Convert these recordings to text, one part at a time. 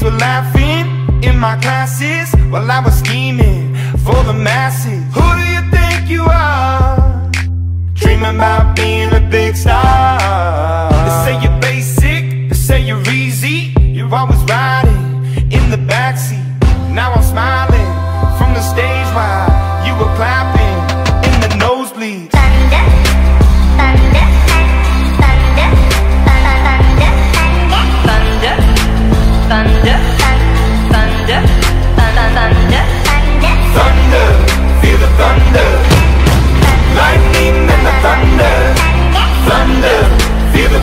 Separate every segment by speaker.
Speaker 1: Were laughing in my classes while I was scheming for the masses. Who do you think you are? Dreaming about being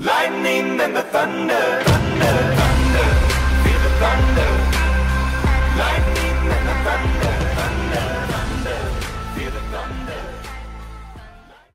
Speaker 1: Lightning and the thunder. Thunder, thunder.